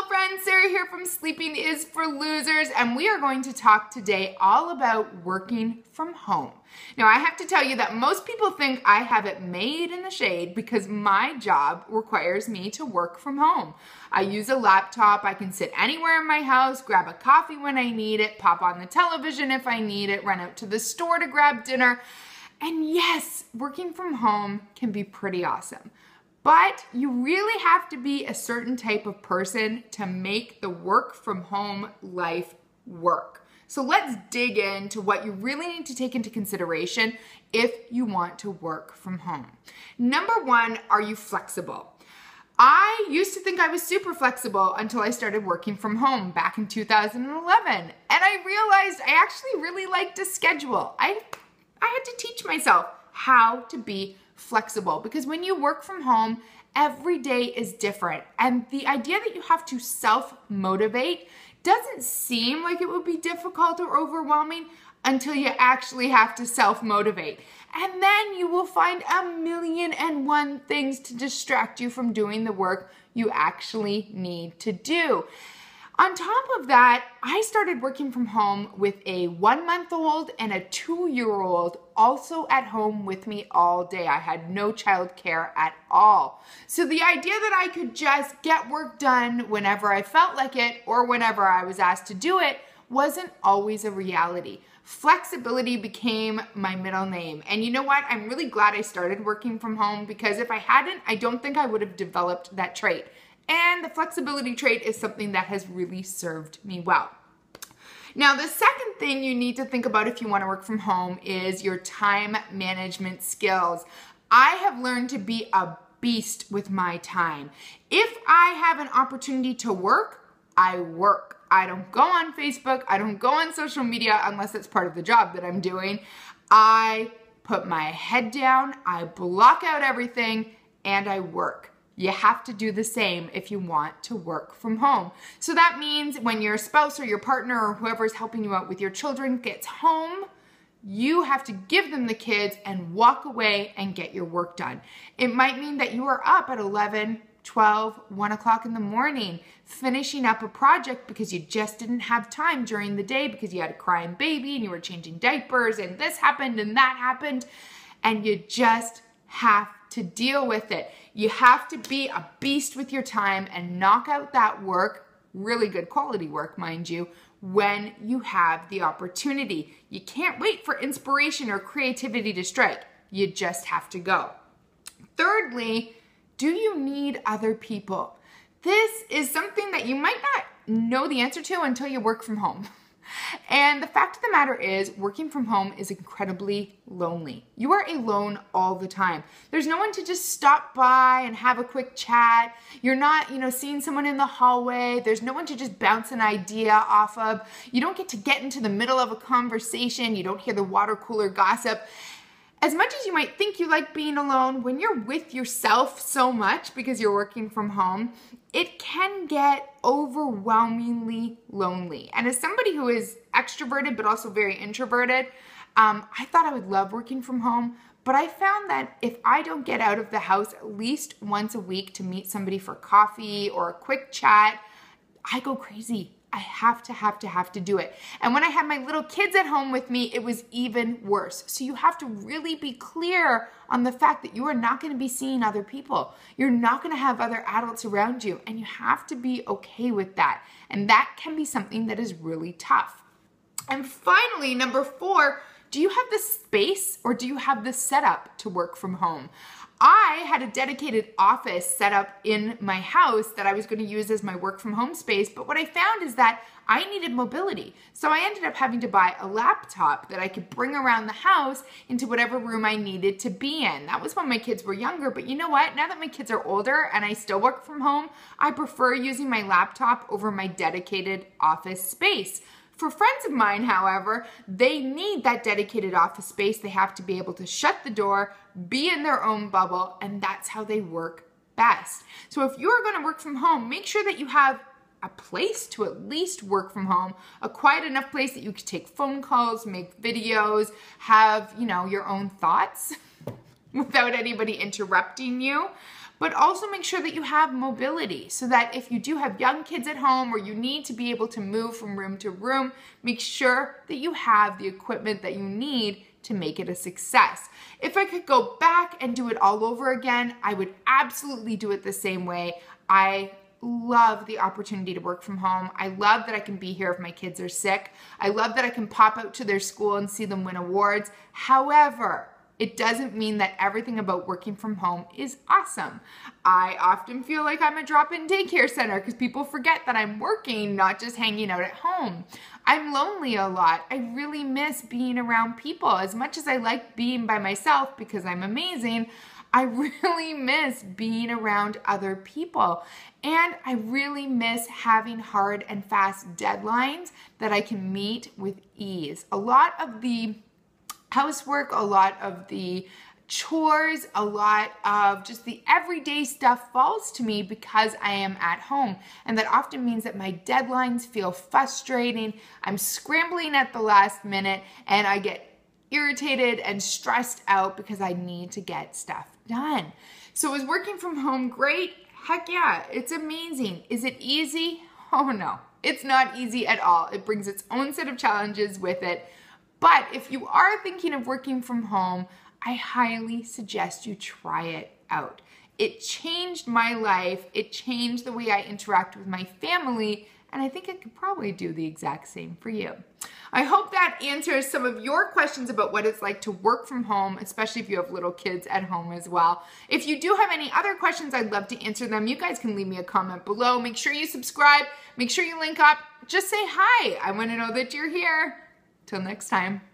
Hello friends, Sarah here from Sleeping is for Losers and we are going to talk today all about working from home. Now I have to tell you that most people think I have it made in the shade because my job requires me to work from home. I use a laptop, I can sit anywhere in my house, grab a coffee when I need it, pop on the television if I need it, run out to the store to grab dinner. And yes, working from home can be pretty awesome. But you really have to be a certain type of person to make the work from home life work. So let's dig into what you really need to take into consideration if you want to work from home. Number one, are you flexible? I used to think I was super flexible until I started working from home back in 2011. And I realized I actually really liked to schedule. I, I had to teach myself how to be flexible because when you work from home, every day is different. And the idea that you have to self motivate doesn't seem like it would be difficult or overwhelming until you actually have to self motivate. And then you will find a million and one things to distract you from doing the work you actually need to do. On top of that, I started working from home with a one month old and a two year old also at home with me all day. I had no child care at all. So the idea that I could just get work done whenever I felt like it or whenever I was asked to do it wasn't always a reality. Flexibility became my middle name. And you know what? I'm really glad I started working from home because if I hadn't, I don't think I would have developed that trait. And the flexibility trait is something that has really served me well. Now, the second thing you need to think about if you want to work from home is your time management skills. I have learned to be a beast with my time. If I have an opportunity to work, I work. I don't go on Facebook, I don't go on social media unless it's part of the job that I'm doing. I put my head down, I block out everything, and I work. You have to do the same if you want to work from home. So that means when your spouse or your partner or whoever's helping you out with your children gets home, you have to give them the kids and walk away and get your work done. It might mean that you are up at 11, 12, 1 o'clock in the morning, finishing up a project because you just didn't have time during the day because you had a crying baby and you were changing diapers and this happened and that happened, and you just have to deal with it. You have to be a beast with your time and knock out that work, really good quality work, mind you, when you have the opportunity. You can't wait for inspiration or creativity to strike. You just have to go. Thirdly, do you need other people? This is something that you might not know the answer to until you work from home. And the fact of the matter is, working from home is incredibly lonely. You are alone all the time. There's no one to just stop by and have a quick chat. You're not, you know, seeing someone in the hallway. There's no one to just bounce an idea off of. You don't get to get into the middle of a conversation. You don't hear the water cooler gossip as much as you might think you like being alone, when you're with yourself so much because you're working from home, it can get overwhelmingly lonely. And as somebody who is extroverted but also very introverted, um, I thought I would love working from home. But I found that if I don't get out of the house at least once a week to meet somebody for coffee or a quick chat, I go crazy. I have to, have to, have to do it. And when I had my little kids at home with me, it was even worse. So you have to really be clear on the fact that you are not going to be seeing other people. You're not going to have other adults around you, and you have to be okay with that. And that can be something that is really tough. And finally, number four, do you have the space or do you have the setup to work from home? I had a dedicated office set up in my house that I was going to use as my work from home space. But what I found is that I needed mobility. So I ended up having to buy a laptop that I could bring around the house into whatever room I needed to be in. That was when my kids were younger. But you know what? Now that my kids are older and I still work from home, I prefer using my laptop over my dedicated office space. For friends of mine, however, they need that dedicated office space. They have to be able to shut the door, be in their own bubble, and that's how they work best. So if you're going to work from home, make sure that you have a place to at least work from home, a quiet enough place that you can take phone calls, make videos, have, you know, your own thoughts without anybody interrupting you. But also make sure that you have mobility so that if you do have young kids at home or you need to be able to move from room to room, make sure that you have the equipment that you need to make it a success. If I could go back and do it all over again, I would absolutely do it the same way. I love the opportunity to work from home. I love that I can be here if my kids are sick. I love that I can pop out to their school and see them win awards. However, it doesn't mean that everything about working from home is awesome. I often feel like I'm a drop in daycare center because people forget that I'm working, not just hanging out at home. I'm lonely a lot. I really miss being around people. As much as I like being by myself because I'm amazing, I really miss being around other people. And I really miss having hard and fast deadlines that I can meet with ease. A lot of the housework, a lot of the chores, a lot of just the everyday stuff falls to me because I am at home. And that often means that my deadlines feel frustrating. I'm scrambling at the last minute and I get irritated and stressed out because I need to get stuff done. So is working from home great? Heck yeah, it's amazing. Is it easy? Oh no, it's not easy at all. It brings its own set of challenges with it. But if you are thinking of working from home, I highly suggest you try it out. It changed my life. It changed the way I interact with my family and I think it could probably do the exact same for you. I hope that answers some of your questions about what it's like to work from home, especially if you have little kids at home as well. If you do have any other questions, I'd love to answer them. You guys can leave me a comment below. Make sure you subscribe. Make sure you link up. Just say hi. I want to know that you're here. Till next time.